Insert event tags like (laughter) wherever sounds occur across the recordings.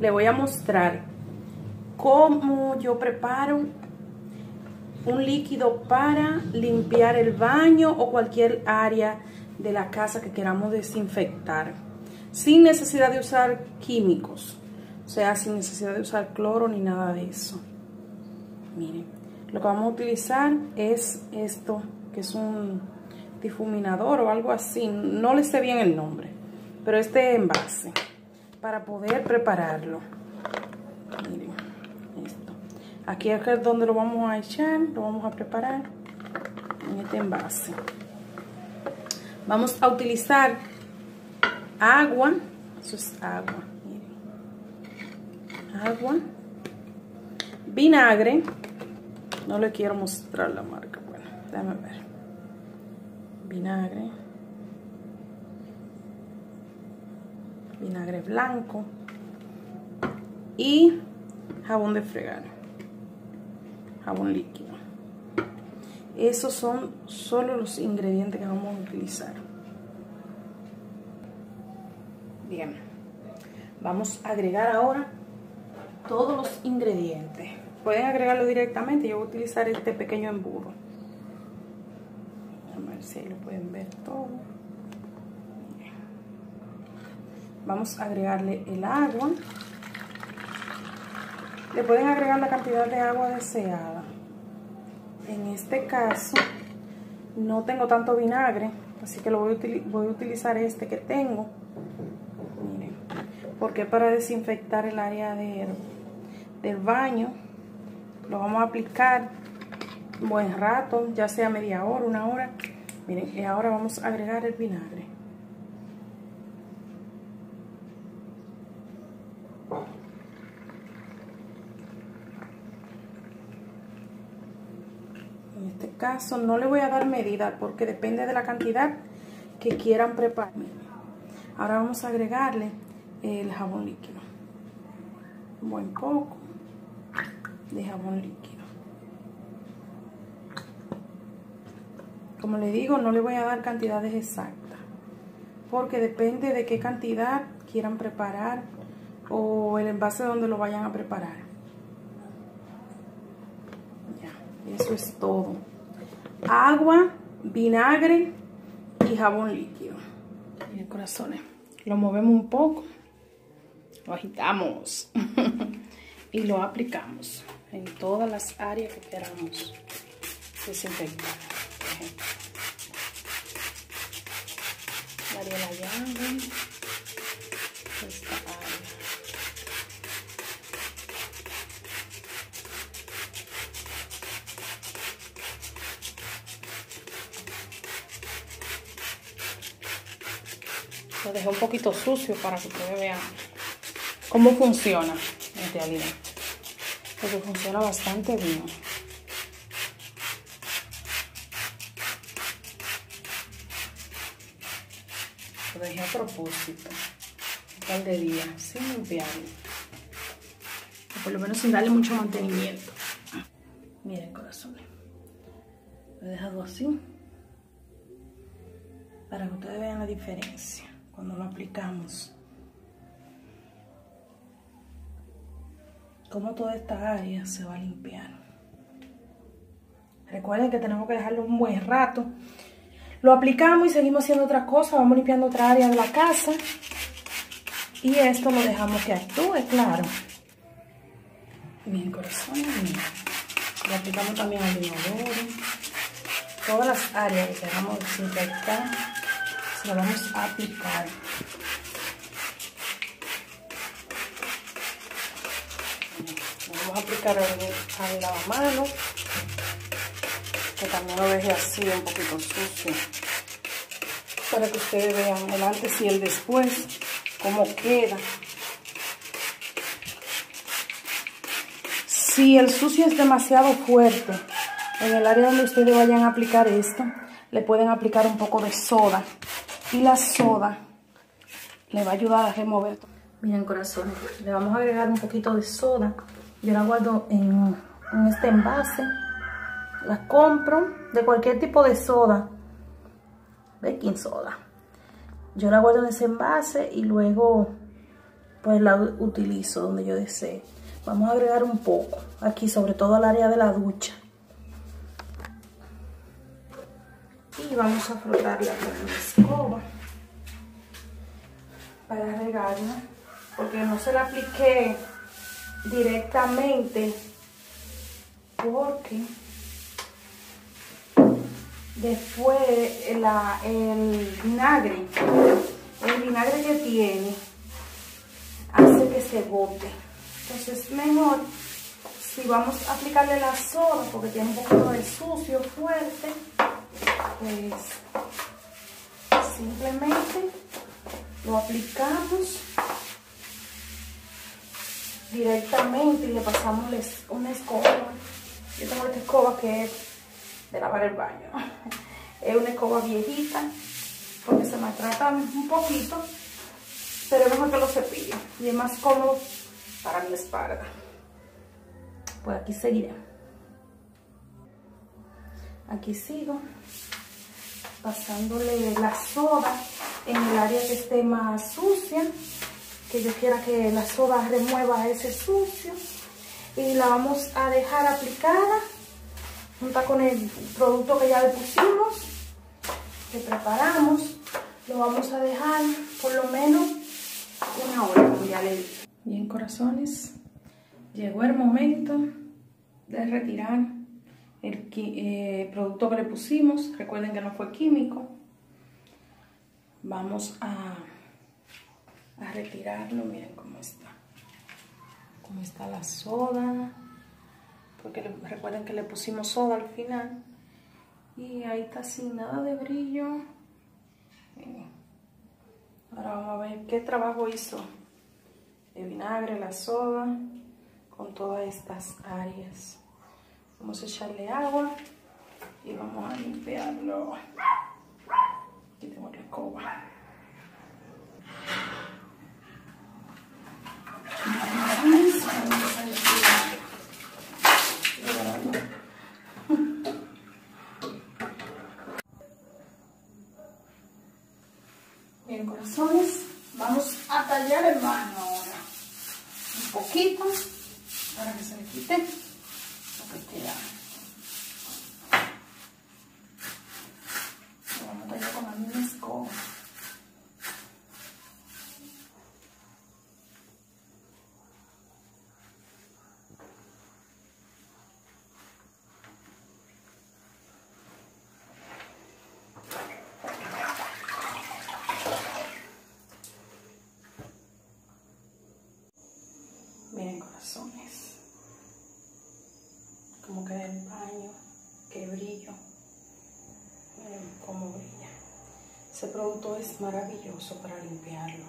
le voy a mostrar cómo yo preparo un líquido para limpiar el baño o cualquier área de la casa que queramos desinfectar sin necesidad de usar químicos o sea sin necesidad de usar cloro ni nada de eso. Miren lo que vamos a utilizar es esto que es un difuminador o algo así. No le sé bien el nombre pero este envase para poder prepararlo miren Aquí es donde lo vamos a echar, lo vamos a preparar en este envase. Vamos a utilizar agua, eso es agua, miren. Agua, vinagre, no le quiero mostrar la marca, bueno, déjame ver. Vinagre, vinagre blanco y jabón de fregar jabón líquido. Esos son solo los ingredientes que vamos a utilizar. Bien, vamos a agregar ahora todos los ingredientes. Pueden agregarlo directamente, yo voy a utilizar este pequeño embudo. A ver si ahí lo pueden ver todo. Vamos a agregarle el agua. Le pueden agregar la cantidad de agua deseada. En este caso, no tengo tanto vinagre, así que lo voy a, utilizar este que tengo. Miren, porque para desinfectar el área del baño, lo vamos a aplicar un buen rato, ya sea media hora, una hora. Miren, y ahora vamos a agregar el vinagre. Caso no le voy a dar medida porque depende de la cantidad que quieran preparar. Ahora vamos a agregarle el jabón líquido. Un buen poco de jabón líquido. Como le digo, no le voy a dar cantidades exactas porque depende de qué cantidad quieran preparar o el envase donde lo vayan a preparar. Ya, eso es todo agua, vinagre y jabón líquido. Miren, corazones, lo movemos un poco, lo agitamos (laughs) y lo aplicamos en todas las áreas que queramos desinfectar. Daría la llave, esta área. Lo dejé un poquito sucio para que ustedes vean cómo funciona en realidad. Porque funciona bastante bien. Lo dejé a propósito. Par de días sin limpiarlo. Por lo menos sin darle mucho mantenimiento. Miren corazones. Lo he dejado así. Para que ustedes vean la diferencia cuando lo aplicamos. Como toda esta área se va a limpiar. Recuerden que tenemos que dejarlo un buen rato. Lo aplicamos y seguimos haciendo otra cosa. Vamos limpiando otra área de la casa. Y esto lo dejamos que actúe, claro. Bien, corazón. Lo aplicamos también al inodoro. Todas las áreas que queramos desinfectar lo vamos a aplicar. vamos a aplicar al, lavamanos, que también lo deje así un poquito sucio, para que ustedes vean el antes y el después, cómo queda. Si el sucio es demasiado fuerte, en el área donde ustedes vayan a aplicar esto, le pueden aplicar un poco de soda y la soda le va a ayudar a remover. Miren corazones, le vamos a agregar un poquito de soda. Yo la guardo en, este envase. La compro de cualquier tipo de soda. Baking soda. Yo la guardo en ese envase y luego pues la utilizo donde yo desee. Vamos a agregar un poco aquí, sobre todo al área de la ducha. Y vamos a frotarla con la escoba para regarla, porque no se la apliqué directamente porque después el vinagre, el vinagre que tiene hace que se bote. Entonces es mejor si vamos a aplicarle la soda porque tiene un poco de sucio fuerte, pues simplemente lo aplicamos directamente y le pasamos una escoba. Yo tengo esta escoba que es de lavar el baño. (laughs) Es una escoba viejita porque se maltrata un poquito, pero es mejor que lo cepille y es más cómodo para mi espalda. Pues aquí seguiré. Aquí sigo pasándole la soda en el área que esté más sucia que yo quiera que la soda remueva ese sucio y la vamos a dejar aplicada junto con el producto que ya le pusimos que preparamos. Lo vamos a dejar por lo menos una hora como ya le dije. Bien corazones llegó el momento de retirar el eh, producto que le pusimos recuerden que no fue químico vamos a retirarlo. Miren cómo está. Cómo está la soda. Porque recuerden que le pusimos soda al final. Y ahí está sin nada de brillo. Ahora vamos a ver qué trabajo hizo el vinagre, la soda, con todas estas áreas. Vamos a echarle agua y vamos a limpiarlo. Aquí tengo la escoba. Bien, corazones, vamos a tallar el baño ahora. Un poquito, para que se le quite lo que queda. Lo vamos a tallar con la misma escoba. Miren corazones. Como queda el baño. Qué brillo. Miren cómo brilla. Ese producto es maravilloso para limpiarlo.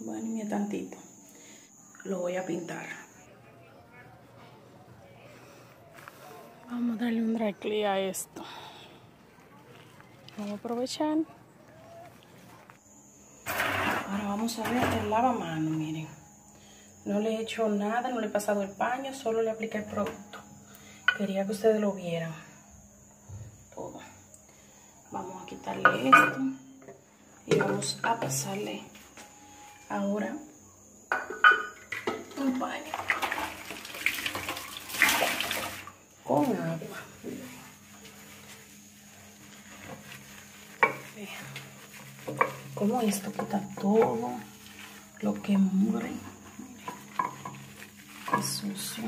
Bueno, y tantito. Lo voy a pintar. Vamos a darle un dry a esto. Vamos a aprovechar. Ahora vamos a ver el lavamanos, miren. No le he hecho nada, no le he pasado el paño, solo le apliqué el producto. Quería que ustedes lo vieran. Todo. Vamos a quitarle esto. Y vamos a pasarle ahora un paño. Con agua. como esto quita todo lo que mugre. Qué sucio.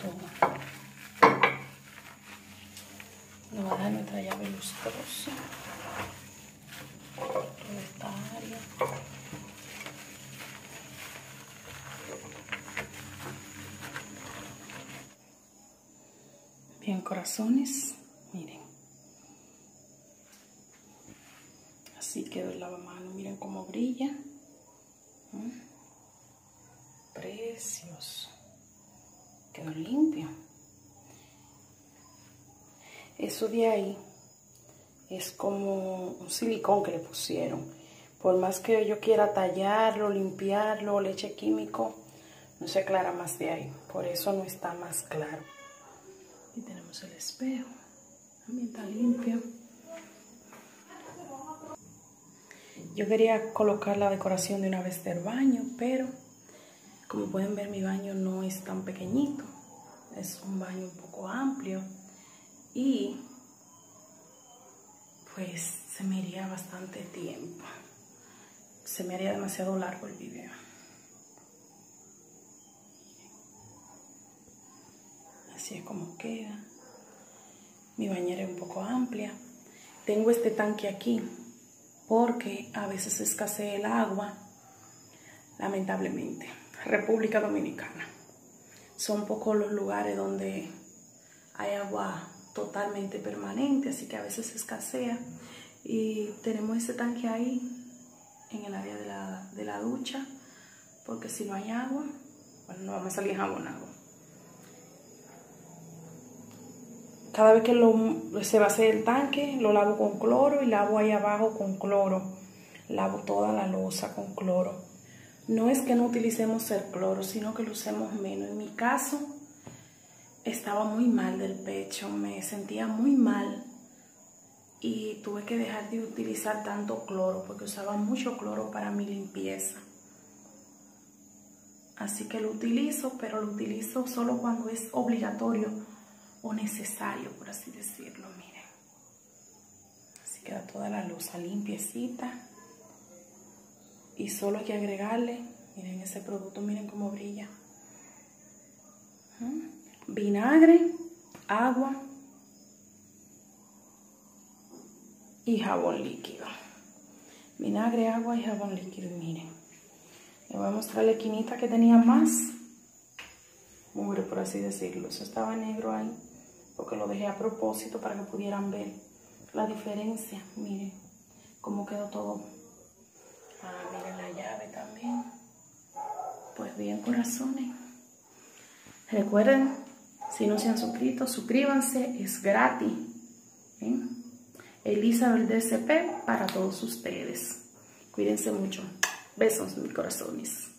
Todo. Le voy a dar nuestra llave lustrosa. Toda esta área. Bien, corazones, miren. Así quedó el lavamanos. Miren cómo brilla. ¿Mm? Precioso. Quedó limpio. Eso de ahí es como un silicón que le pusieron. Por más que yo quiera tallarlo, limpiarlo, leche químico, no se aclara más de ahí. Por eso no está más claro. Tenemos el espejo. También está limpio. Yo quería colocar la decoración de una vez del baño, pero como pueden ver mi baño no es tan pequeñito. Es un baño un poco amplio y pues se me iría bastante tiempo. Se me haría demasiado largo el video. Así es como queda. Mi bañera es un poco amplia. Tengo este tanque aquí porque a veces escasea el agua, lamentablemente. República Dominicana. Son pocos los lugares donde hay agua totalmente permanente, así que a veces escasea. Y tenemos ese tanque ahí en el área de la, de la ducha, porque si no hay agua, bueno, no vamos a salir jabonado. Cada vez que se va a hacer el tanque, lo lavo con cloro y lavo ahí abajo con cloro. Lavo toda la losa con cloro. No es que no utilicemos el cloro, sino que lo usemos menos. En mi caso, estaba muy mal del pecho, me sentía muy mal y tuve que dejar de utilizar tanto cloro porque usaba mucho cloro para mi limpieza. Así que lo utilizo, pero lo utilizo solo cuando es obligatorio o necesario, por así decirlo, miren. Así queda toda la losa limpiecita. Y solo hay que agregarle, miren ese producto, miren cómo brilla. Vinagre, agua y jabón líquido. Vinagre, agua y jabón líquido, miren. Le voy a mostrar la esquinita que tenía más mugre, por así decirlo. Eso estaba negro ahí porque lo dejé a propósito para que pudieran ver la diferencia. Miren cómo quedó todo. Ah, miren la llave también. Pues bien, corazones. Recuerden, si no se han suscrito, suscríbanse, es gratis. ¿eh? Elizabeth DCP para todos ustedes. Cuídense mucho. Besos, mis corazones.